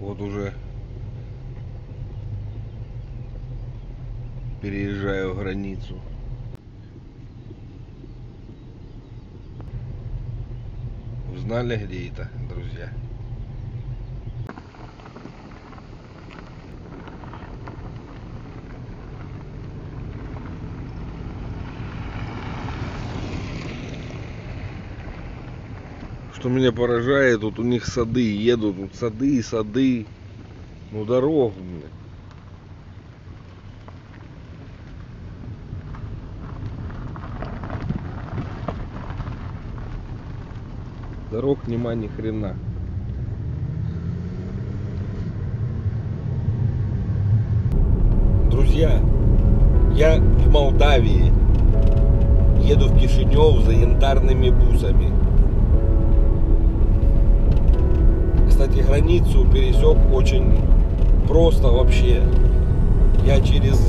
Вот уже переезжаю границу. Узнали, где это, друзья? Что меня поражает, тут у них сады едут, тут сады и сады. Ну дорогу, блин. Дорог нема ни хрена. Друзья, я в Молдавии. Еду в Кишинев за янтарными бусами. Кстати, границу пересек очень просто вообще. Я через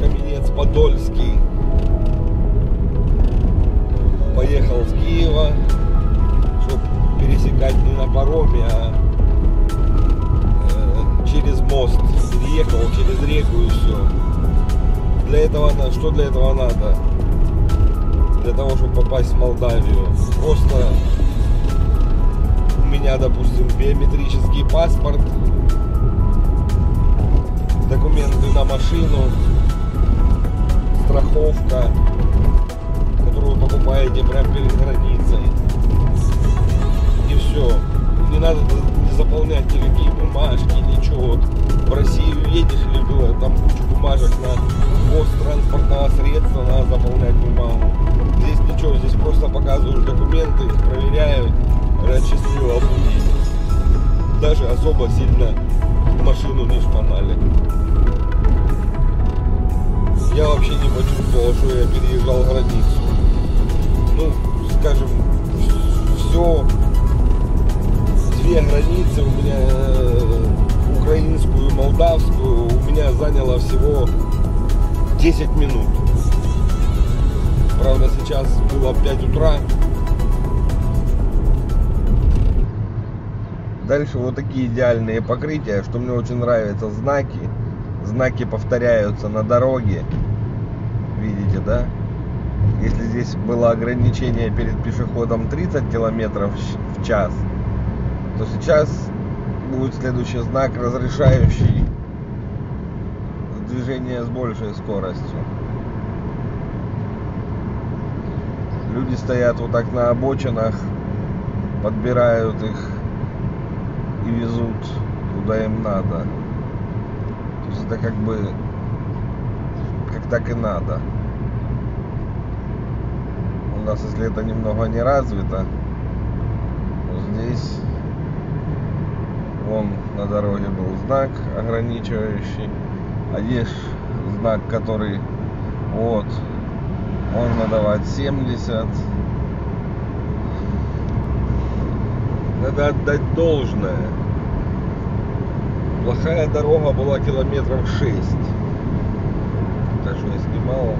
Каменец-Подольский поехал с Киева, чтобы пересекать не на пароме, а э, через мост. Переехал через реку и все. Для этого что для этого надо? Для того, чтобы попасть в Молдавию. Просто меня, допустим, биометрический паспорт, документы на машину, страховка, которую покупаете прямо перед границей. И все. Не надо не заполнять никакие бумажки, ничего. Вот в Россию едешь или было, там куча бумажек на ввоз транспортного средства, надо заполнять бумагу. Здесь ничего, здесь просто показываешь документы, проверяют, счастливо пути. Даже особо сильно машину не шмонали. Я вообще не почувствовал, что я переезжал границу. Ну, скажем, все, две границы у меня, э, украинскую и молдавскую, у меня заняло всего 10 минут. Правда, сейчас было 5 утра. Дальше вот такие идеальные покрытия, что мне очень нравятся знаки. Знаки повторяются на дороге. Видите, да? Если здесь было ограничение перед пешеходом 30 километров в час, то сейчас будет следующий знак, разрешающий движение с большей скоростью. Люди стоят вот так на обочинах, подбирают их и везут куда им надо. То есть это как бы как так и надо. У нас, если это немного не развито, здесь вон на дороге был знак ограничивающий, а есть знак, который вот можно давать 70. Надо отдать должное. Плохая дорога была километров 6. Так что я снимал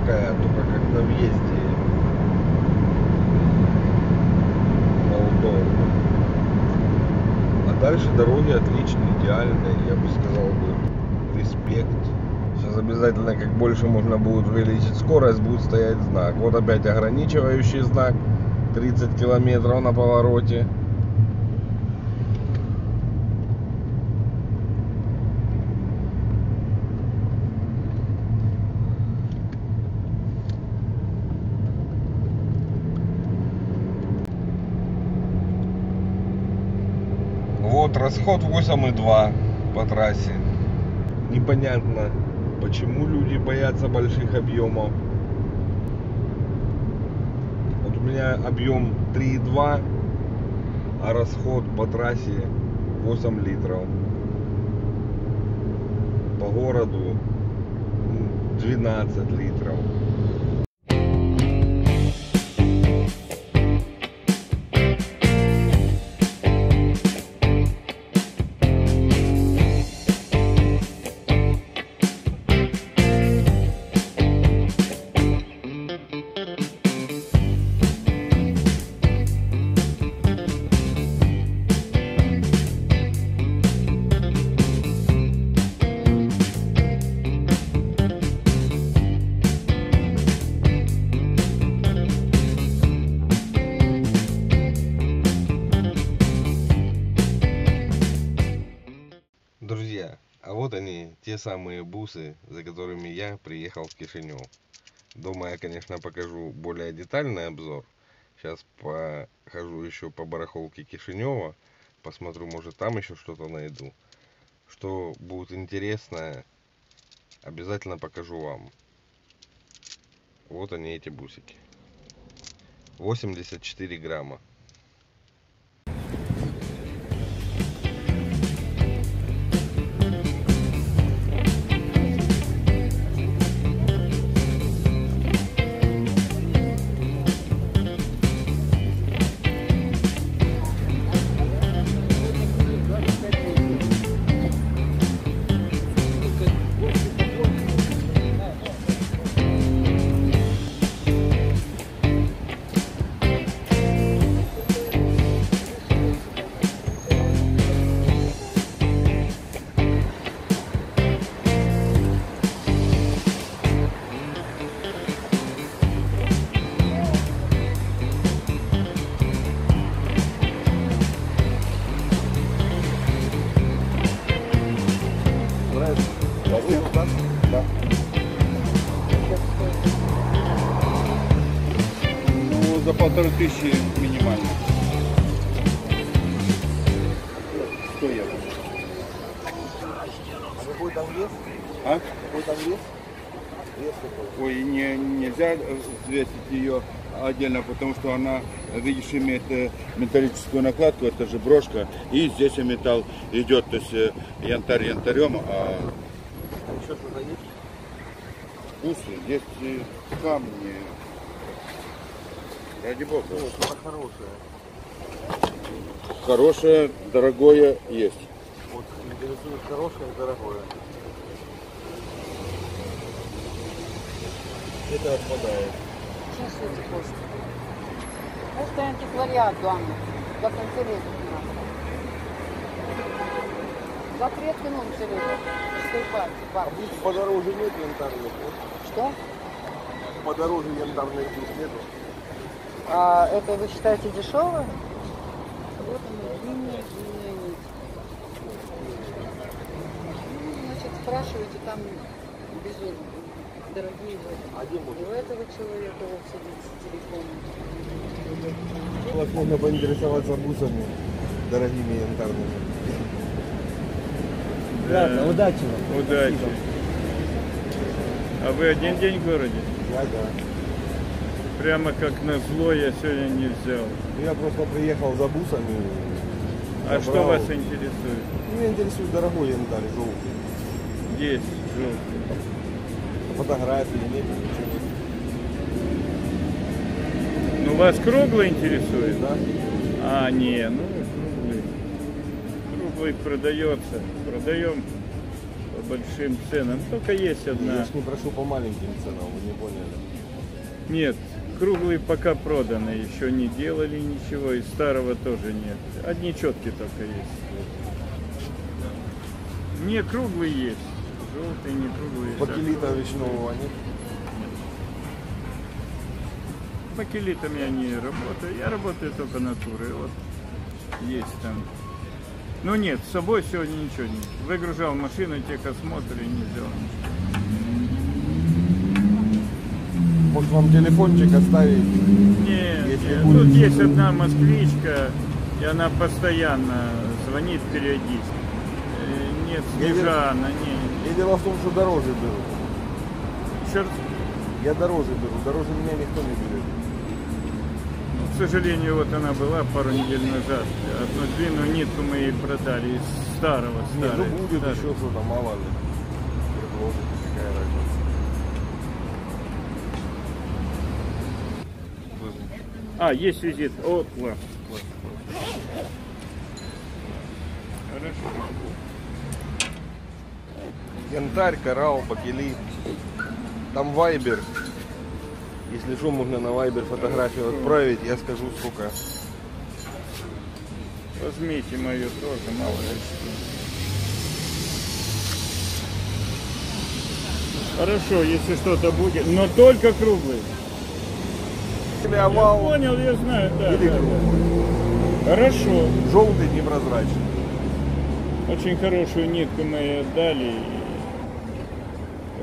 такая только как на въезде в. А дальше дороги отличные, идеальные, я бы сказал бы. Респект. Сейчас обязательно, как больше можно будет увеличить скорость, будет стоять знак. Вот опять ограничивающий знак. 30 километров на повороте. Вот расход 8,2 по трассе. Непонятно, почему люди боятся больших объемов. Вот у меня объем 3,2, а расход по трассе 8 литров. По городу м, 12 литров. Это те самые бусы, за которыми я приехал в Кишинев. Дома я, конечно, покажу более детальный обзор. Сейчас похожу еще по барахолке Кишинева. Посмотрю, может там еще что-то найду. Что будет интересно, обязательно покажу вам. Вот они, эти бусики. 84 грамма. Тысячи минимально. Сто евро. А какой там вес? А? Какой там вес? Вес какой? Ой, не, нельзя взвесить ее отдельно, потому что она, видишь, имеет э, металлическую накладку, это же брошка, и здесь металл идет, то есть э, янтарь янтарем, а Еще что-то есть? бусы, здесь э, камни. Ради бога. О, что-то хорошее. Хорошее, дорогое есть. Вот интересует хорошее и дорогое. Это отпадает. Чувствуете просто. Это антиквариат, главное. Как интересно надо. Запрет кинул Серега. Шестой партии. А бус подороже нет янтарных? Что? Подороже янтарных бус нету? А это вы считаете дешевое? Вот она, длинная, длинная нить. Ну, значит, спрашивайте, там безумно дорогие вот. А где И у этого человека вот сидит с телефоном. Вас можно поинтересоваться бусами дорогими янтарными. Ладно, удачи вам. Удачи. А вы один день в городе? Я да. Прямо как на зло я сегодня не взял. Я просто приехал за бусами. А что забрал. вас интересует? Меня интересует дорогой янтарь, желтый. Есть желтый. Фотографии нет, ничего нет. Ну вас круглый интересует? Да? А, не, ну круглый. Круглый продается. Продаем по большим ценам. Только есть Я одна. ж не прошу по маленьким ценам, вы не поняли. Нет, круглый пока проданы. Еще не делали ничего. И старого тоже нет. Одни четкие только есть. Не, круглый есть. Желтый, не круглый. Бакелита вишневого нет? Бакелитом я не работаю, я работаю только натурой. Вот есть там. Ну нет, с собой сегодня ничего нет. Выгружал машину, техосмотр и не взял ничего. Может вам телефончик оставить? Нет, Если нет, будет тут есть одна москвичка, и она постоянно звонит периодически. Э, Нет. Снежана, не. И дело в том, что дороже беру. Черт, Я дороже беру, дороже меня никто не берет. к сожалению, вот она была пару недель назад. Одну длинную нитку мы ей продали из старого, Не, ну старой. будет старой. еще что-то, мало ли. Предложит, А, есть визит. О, класс. Хорошо. Янтарь, коралл, бакелит. Там вайбер. Если что, можно на вайбер фотографию отправить, я скажу сколько. Возьмите мою тоже, мало ли. Хорошо, если что-то будет, но только круглый. Или Я овал, понял, я знаю, да. или да. круглый. Хорошо. Желтый, непрозрачный. Очень хорошую нитку мы ей отдали. и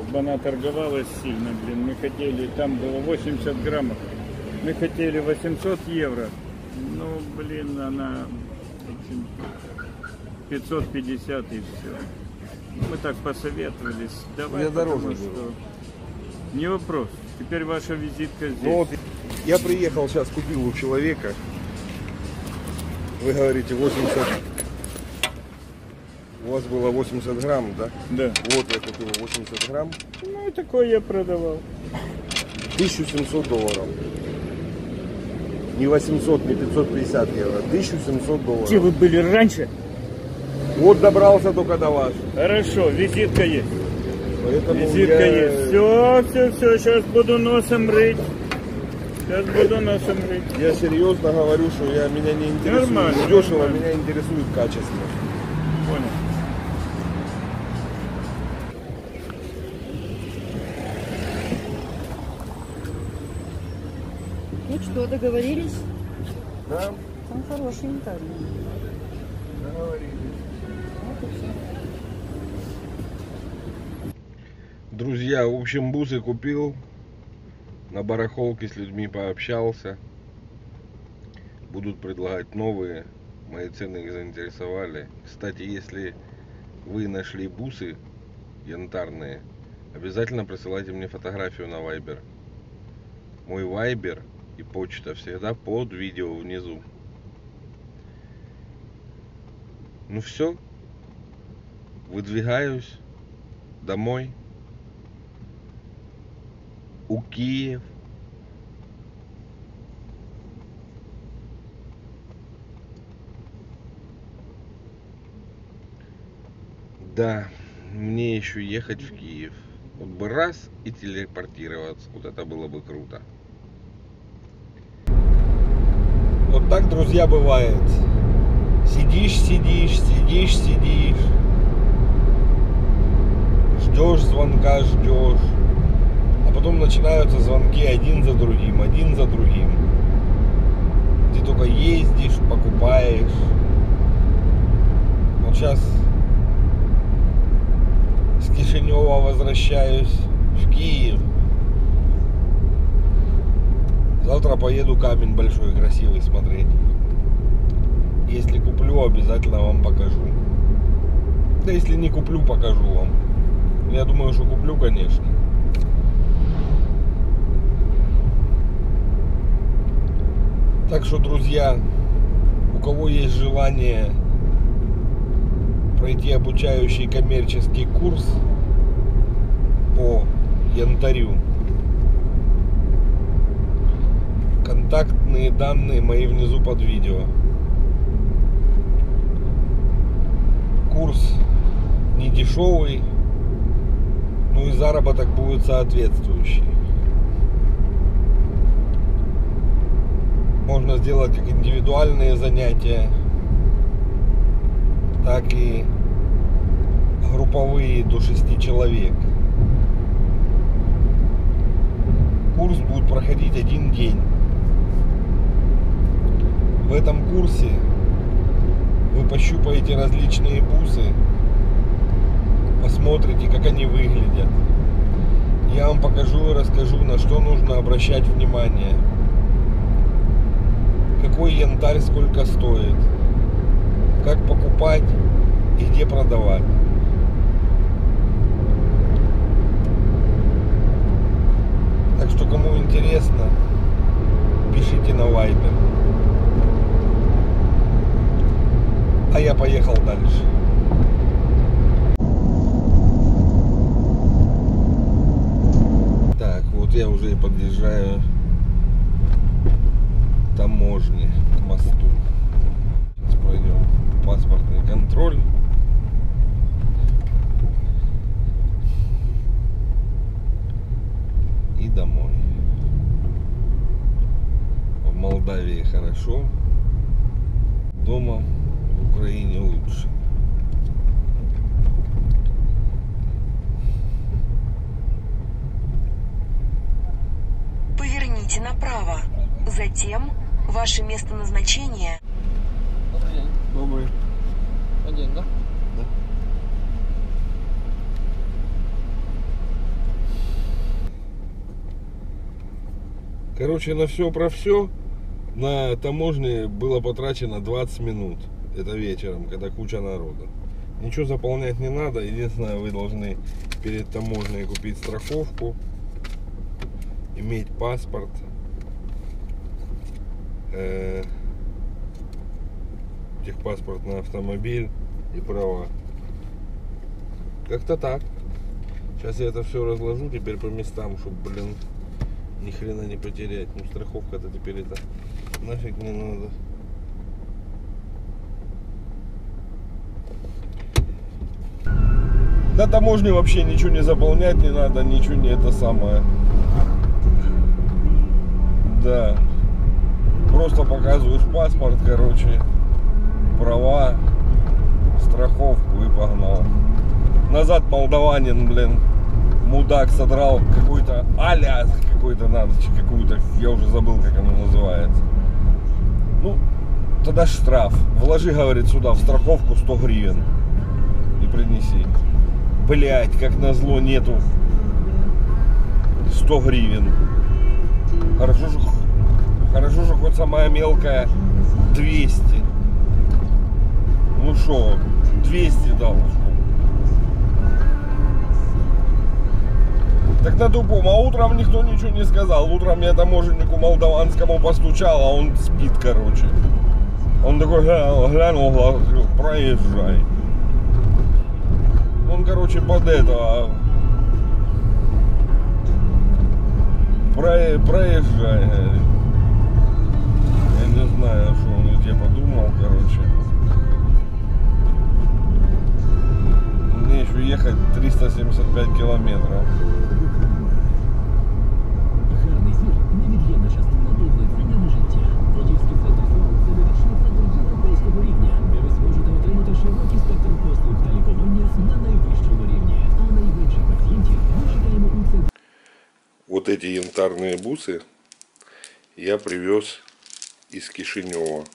чтобы она торговалась сильно, блин. Мы хотели, там было 80 граммов. Мы хотели 800 евро. Ну, блин, она в общем, 550 и все. Мы так посоветовались. Давай, Я дороже что... Не вопрос. Теперь ваша визитка здесь. Вот я приехал сейчас, купил у человека. Вы говорите 80. У вас было 80 грамм, да? Да. Вот я купил 80 грамм. Ну, и такое я продавал. 1700 долларов. Не 800, не 550 евро. 1700 долларов. Где вы были раньше? Вот добрался только до вас. Хорошо, визитка есть. Поэтому Визитка я- есть. Все, все, все, сейчас буду носом рыть. Сейчас буду носом рыть. Я серьезно говорю, что я, меня не интересует Нормально, дешево, нормально. меня интересует качество. Понял. Ну что, договорились? Да? Там хороший янтарь. Друзья, в общем, бусы купил. На барахолке с людьми пообщался. Будут предлагать новые. Мои цены их заинтересовали. Кстати, если вы нашли бусы янтарные, обязательно присылайте мне фотографию на Viber. Мой Viber и почта всегда под видео внизу. Ну все. Выдвигаюсь домой. У Киев. Да, мне еще ехать в Киев. Вот бы раз и телепортироваться. Вот это было бы круто. Вот так, друзья, бывает. Сидишь, сидишь, сидишь, сидишь. Ждешь звонка, ждешь. Потом начинаются звонки один за другим, один за другим. Ты только ездишь, покупаешь. Вот сейчас с Кишинева возвращаюсь в Киев. Завтра поеду камень большой красивый смотреть. Если куплю, обязательно вам покажу. Да если не куплю, покажу вам. Я думаю, что куплю, конечно. Так что, друзья, у кого есть желание пройти обучающий коммерческий курс по янтарю, контактные данные мои внизу под видео. Курс не дешевый, ну и заработок будет соответствующий. Можно сделать как индивидуальные занятия, так и групповые до 6 человек. Курс будет проходить один день. В этом курсе вы пощупаете различные бусы, посмотрите, как они выглядят. Я вам покажу и расскажу, на что нужно обращать внимание. Какой янтарь сколько стоит. Как покупать и где продавать. Так что кому интересно, пишите на Viber. А я поехал дальше. Так, вот я уже и подъезжаю к таможне, к мосту. Сейчас пройдем паспортный контроль. И домой. В Молдавии хорошо. Дома в Украине лучше. Поверните направо. Затем Ваше место назначения. Добрый день. Добрый. Один, да? Да. Короче, на все про все на таможне было потрачено 20 минут. Это вечером, когда куча народа. Ничего заполнять не надо. Единственное, вы должны перед таможней купить страховку, иметь паспорт, э, техпаспорт на автомобиль и права. Как-то так. Сейчас я это все разложу теперь по местам, чтобы, блин, ни хрена не потерять. Ну, страховка-то теперь это нафиг не надо. На таможне вообще ничего не заполнять не надо, ничего не это самое. Да. Просто показываешь паспорт, короче, права, страховку и погнал. Назад молдаванин, блин, мудак содрал какой-то аля какой-то надо, какую-то, я уже забыл, как оно называется. Ну, тогда штраф. Вложи, говорит, сюда в страховку 100 гривен и принеси. Блять, как назло нету 100 гривен. Хорошо, что, хорошо, что хоть самая мелкая 200. Ну что, 200 дал. Так на тупом, а утром никто ничего не сказал. Утром я таможеннику молдаванскому постучал, а он спит, короче. Он такой глянул, глянул, проезжай. Он, короче, под это. Про, проезжай. говорит Я не знаю, что он где подумал, короче. Мне еще ехать 375 километров. Гарний зір невід'ємна частина повноцінного життя. Водівський центр «Форум» – це медичний центр європейського рівня, де ви зможете отримати широкий спектр послуг та лікування на найвищому рівні. А найменших пацієнтів ми чекаємо у центрі. Вот эти янтарные бусы я привез из Кишинева,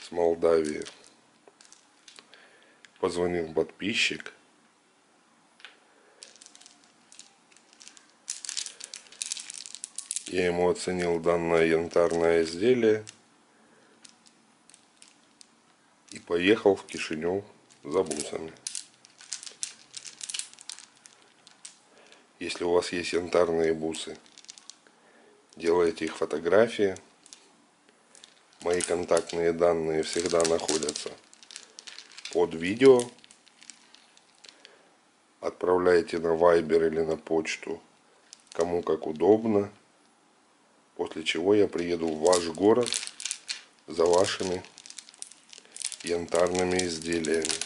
с Молдавии. Позвонил подписчик. Я ему оценил данное янтарное изделие и поехал в Кишинев за бусами. Если у вас есть янтарные бусы, делайте их фотографии. Мои контактные данные всегда находятся под видео. Отправляйте на Viber или на почту, кому как удобно. После чего я приеду в ваш город за вашими янтарными изделиями.